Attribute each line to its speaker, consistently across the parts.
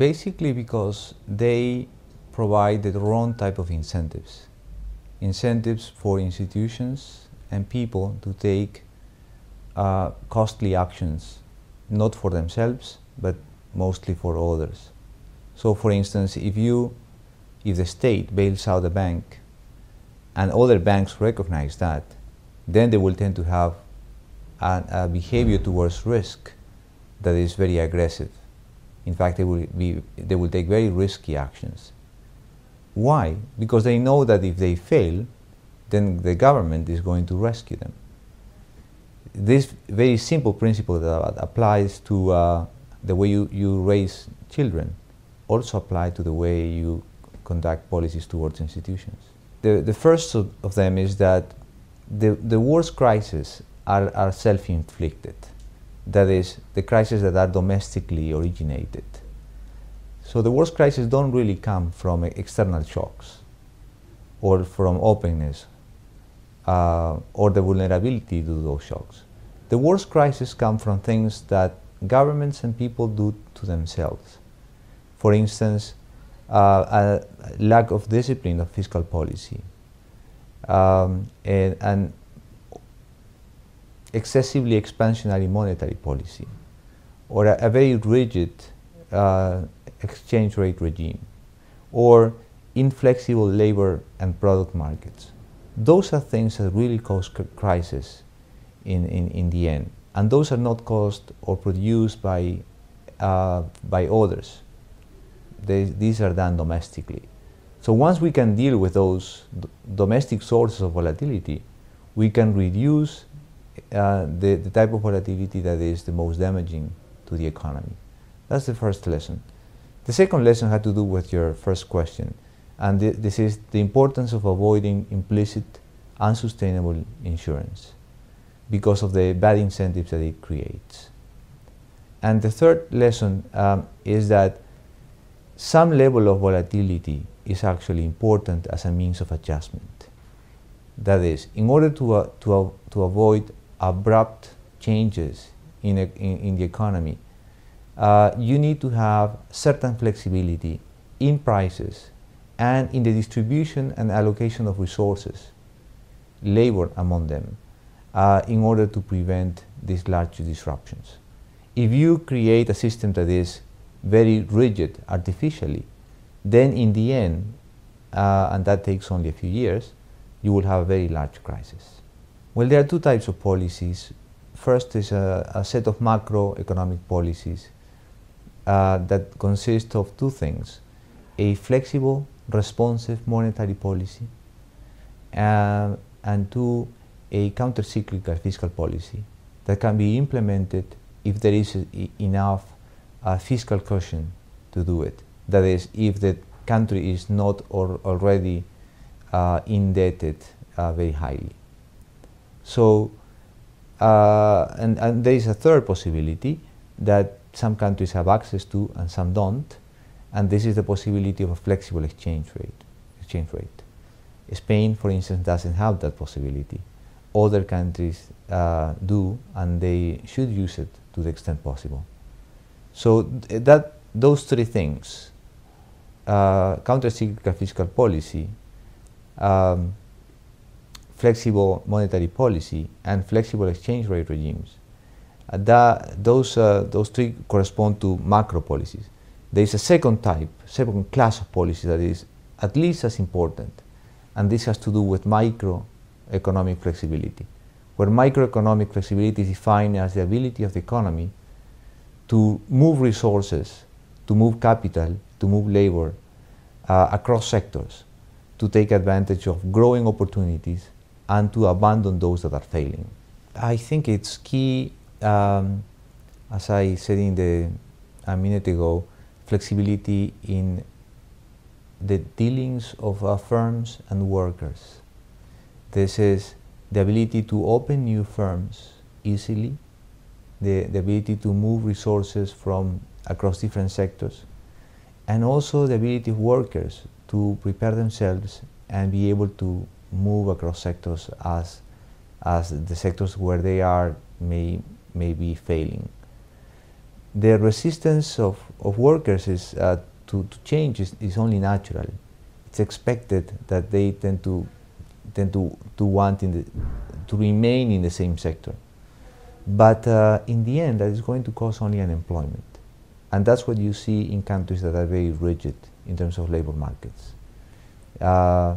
Speaker 1: Basically, because they provide the wrong type of incentives. Incentives for institutions and people to take uh, costly actions, not for themselves, but mostly for others. So, for instance, if you, if the state bails out a bank, and other banks recognize that, then they will tend to have a, a behavior towards risk that is very aggressive. In fact, they will, be, they will take very risky actions. Why? Because they know that if they fail, then the government is going to rescue them. This very simple principle that applies to uh, the way you, you raise children also apply to the way you conduct policies towards institutions. The, the first of, of them is that the, the worst crises are, are self-inflicted. That is, the crises that are domestically originated. So the worst crises don't really come from external shocks or from openness uh, or the vulnerability to those shocks. The worst crises come from things that governments and people do to themselves. For instance, uh, a lack of discipline of fiscal policy um, and, and, excessively expansionary monetary policy or a, a very rigid uh, exchange rate regime or inflexible labor and product markets. Those are things that really cause crisis in, in, in the end. And those are not caused or produced by, uh, by others. They, these are done domestically. So once we can deal with those domestic sources of volatility, we can reduce uh, the, the type of volatility that is the most damaging to the economy. That's the first lesson. The second lesson had to do with your first question, and th this is the importance of avoiding implicit, unsustainable insurance because of the bad incentives that it creates. And the third lesson um, is that some level of volatility is actually important as a means of adjustment. That is, in order to, uh, to, uh, to avoid abrupt changes in, a, in, in, the economy, uh, you need to have certain flexibility in prices and in the distribution and allocation of resources, labor among them, uh, in order to prevent these large disruptions. If you create a system that is very rigid artificially, then in the end, uh, and that takes only a few years, you will have a very large crisis. Well, there are two types of policies. First is a, a set of macroeconomic policies uh, that consist of two things a flexible, responsive monetary policy, uh, and two, a counter-cyclical fiscal policy that can be implemented if there is enough uh, fiscal cushion to do it. That is, if the country is not already uh, indebted uh, very highly. So, uh, and, and there is a third possibility that some countries have access to and some don't, and this is the possibility of a flexible exchange rate. Exchange rate. Spain, for instance, doesn't have that possibility other countries uh, do, and they should use it to the extent possible. So th that those three things, uh, countercyclical fiscal policy, um, flexible monetary policy, and flexible exchange rate regimes, uh, that, those, uh, those three correspond to macro policies. There is a second type, second class of policy that is at least as important, and this has to do with microeconomic flexibility, where microeconomic flexibility is defined as the ability of the economy to move resources, to move capital, to move labor uh, across sectors, to take advantage of growing opportunities and to abandon those that are failing. I think it's key, um, as I said in the, a minute ago, flexibility in the dealings of uh, firms and workers. This is the ability to open new firms easily, the, the ability to move resources from across different sectors, and also the ability of workers to prepare themselves and be able to move across sectors as, as the sectors where they are may, may be failing. the resistance of, of workers is, uh, to, to change is, is only natural. It's expected that they tend to tend to, to want in the, to remain in the same sector. But uh, in the end, that is going to cause only unemployment. And that's what you see in countries that are very rigid in terms of labor markets. Uh,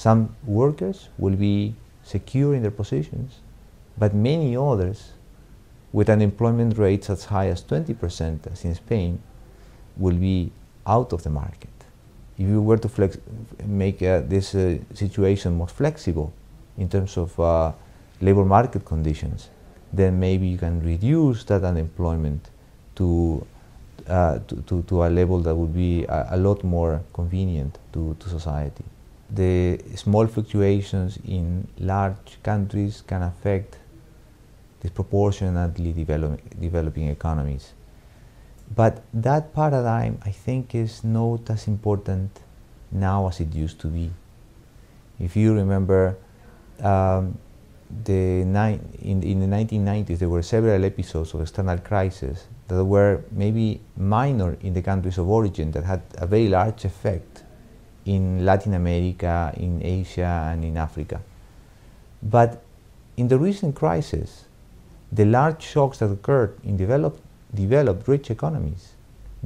Speaker 1: some workers will be secure in their positions, but many others, with unemployment rates as high as 20%, as in Spain, will be out of the market. If you were to flex, make uh, this uh, situation more flexible in terms of uh, labor market conditions, then maybe you can reduce that unemployment to, uh, to, to, to, a level that would be a, a lot more convenient to, to society. The small fluctuations in large countries can affect disproportionately develop, developing economies. But that paradigm, I think, is not as important now as it used to be. If you remember, um, the in, in the 1990s, there were several episodes of external crisis that were maybe minor in the countries of origin that had a very large effect in Latin America, in Asia, and in Africa. But in the recent crisis, the large shocks that occurred in developed, developed rich economies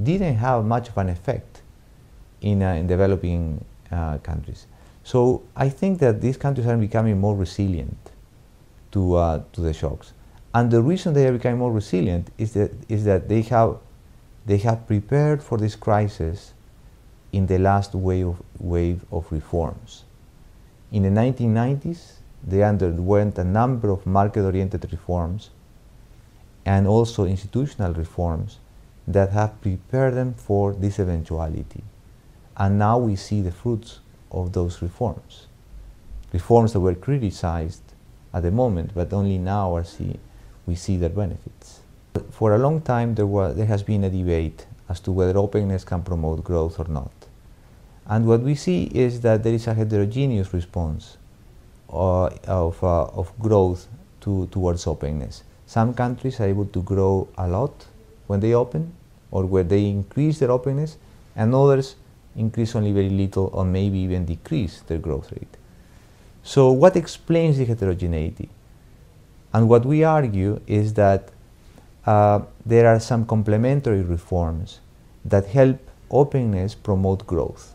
Speaker 1: didn't have much of an effect in, uh, in developing uh, countries. So I think that these countries are becoming more resilient to, uh, to the shocks. And the reason they are becoming more resilient is that, is that they, have, they have prepared for this crisis in the last wave of, wave of reforms. In the 1990s, they underwent a number of market-oriented reforms and also institutional reforms that have prepared them for this eventuality. And now we see the fruits of those reforms. Reforms that were criticized at the moment, but only now see, we see their benefits. For a long time, there, was, there has been a debate as to whether openness can promote growth or not. And what we see is that there is a heterogeneous response uh, of, uh, of growth to, towards openness. Some countries are able to grow a lot when they open or where they increase their openness, and others increase only very little or maybe even decrease their growth rate. So what explains the heterogeneity? And what we argue is that uh, there are some complementary reforms that help openness promote growth.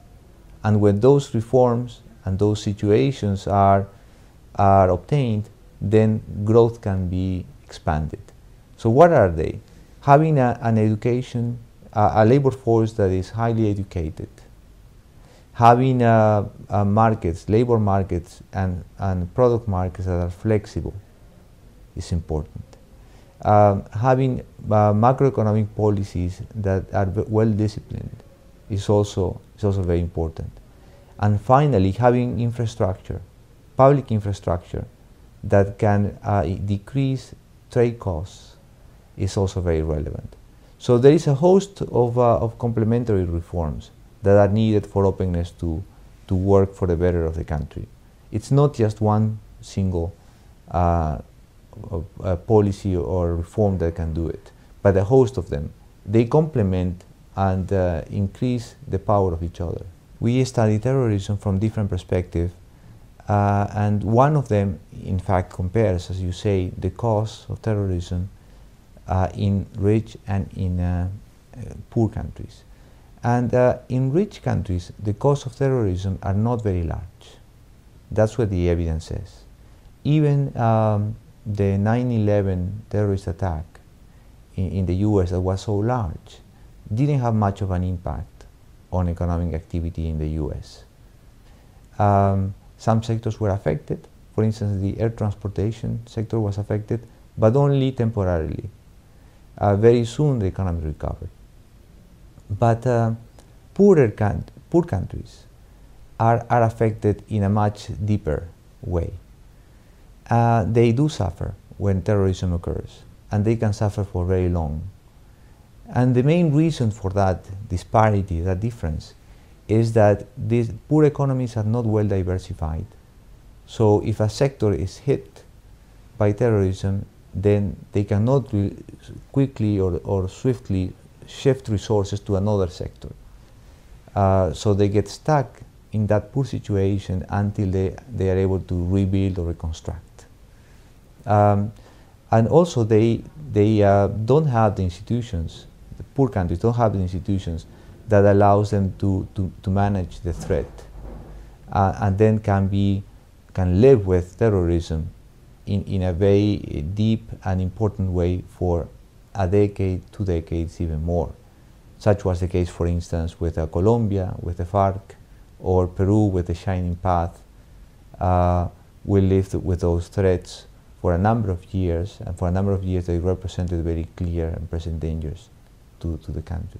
Speaker 1: And when those reforms and those situations are, are obtained, then growth can be expanded. So what are they? Having a, an education, a, a labor force that is highly educated, having uh, uh, markets, labor markets, and, and product markets that are flexible is important. Um, having uh, macroeconomic policies that are well disciplined is also, is also very important. And finally, having infrastructure, public infrastructure, that can uh, decrease trade costs is also very relevant. So there is a host of, uh, of complementary reforms that are needed for openness to, to work for the better of the country. It's not just one single uh, uh, policy or reform that can do it, but a host of them. They complement and uh, increase the power of each other. We study terrorism from different perspectives, uh, and one of them, in fact, compares, as you say, the cause of terrorism uh, in rich and in uh, poor countries. And uh, in rich countries, the costs of terrorism are not very large. That's what the evidence says. Even um, the 9-11 terrorist attack in, in, the US that was so large didn't have much of an impact on economic activity in the US. Um, some sectors were affected. For instance, the air transportation sector was affected, but only temporarily. Uh, very soon the economy recovered. But uh, poorer poor countries are, are affected in a much deeper way. Uh, they do suffer when terrorism occurs, and they can suffer for very long. And the main reason for that disparity, that difference, is that these poor economies are not well diversified. So if a sector is hit by terrorism, then they cannot quickly or, or swiftly shift resources to another sector. Uh, so they get stuck in that poor situation until they, they are able to rebuild or reconstruct. Um, and also they, they uh, don't have the institutions, the poor countries don't have the institutions that allows them to, to, to manage the threat uh, and then can be can live with terrorism in, in a very deep and important way for a decade, two decades, even more. Such was the case, for instance, with uh, Colombia, with the FARC, or Peru with the Shining Path. Uh, we lived with those threats for a number of years, and for a number of years they represented very clear and present dangers to, to the country.